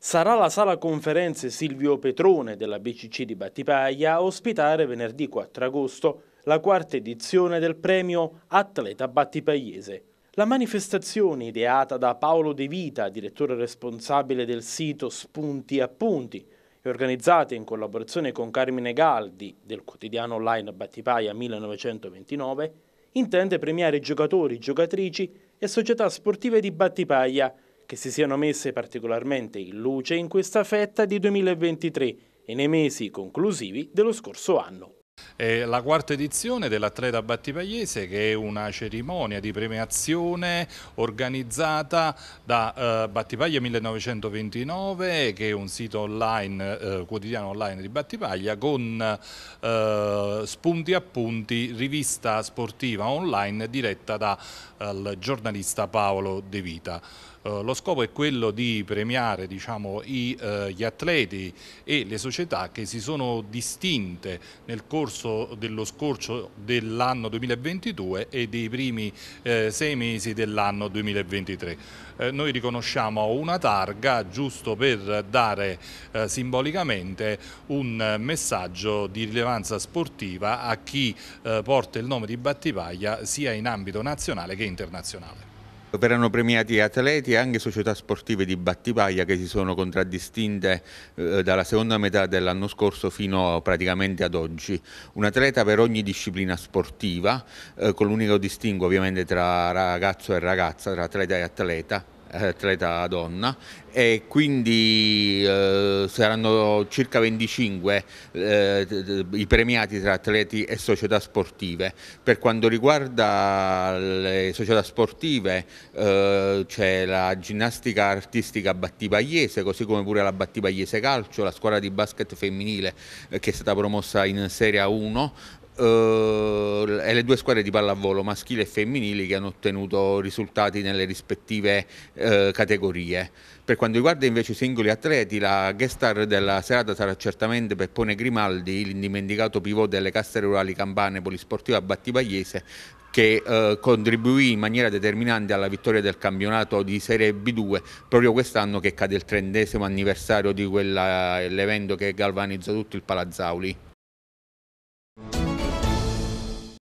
Sarà la sala conferenze Silvio Petrone della BCC di Battipaglia a ospitare venerdì 4 agosto la quarta edizione del premio Atleta Battipagliese. La manifestazione, ideata da Paolo De Vita, direttore responsabile del sito Spunti Appunti, e organizzata in collaborazione con Carmine Galdi del quotidiano online Battipaglia 1929, intende premiare giocatori, giocatrici e società sportive di Battipaglia che si siano messe particolarmente in luce in questa fetta di 2023 e nei mesi conclusivi dello scorso anno. È la quarta edizione dell'Atleta Battipagliese che è una cerimonia di premiazione organizzata da eh, Battipaglia 1929 che è un sito online, eh, quotidiano online di Battipaglia con eh, spunti appunti, rivista sportiva online diretta dal giornalista Paolo De Vita. Uh, lo scopo è quello di premiare diciamo, i, uh, gli atleti e le società che si sono distinte nel corso dello scorcio dell'anno 2022 e dei primi uh, sei mesi dell'anno 2023. noi riconosciamo una targa giusto per dare simbolicamente un messaggio di rilevanza sportiva a chi porta il nome di Battipaglia sia in ambito nazionale che internazionale. Verranno premiati atleti e anche società sportive di Battipaglia che si sono contraddistinte eh, dalla seconda metà dell'anno scorso fino praticamente ad oggi. Un atleta per ogni disciplina sportiva, eh, con l'unico distinguo ovviamente tra ragazzo e ragazza, tra atleta e atleta atleta donna e quindi eh, saranno circa 25 eh, i premiati tra atleti e società sportive. Per quanto riguarda le società sportive eh, c'è la ginnastica artistica Battipagliese, così come pure la Battipagliese Calcio, la squadra di basket femminile eh, che è stata promossa in Serie 1, Uh, e le due squadre di pallavolo maschili e femminili che hanno ottenuto risultati nelle rispettive uh, categorie. Per quanto riguarda invece i singoli atleti, la guest star della serata sarà certamente Peppone Grimaldi, l'indimenticato pivot delle casse rurali campane polisportiva Battipagliese, che eh, contribuì in maniera determinante alla vittoria del campionato di Serie B2 proprio quest'anno che cade il trentesimo anniversario di quell'evento che galvanizza tutto il Palazzauli.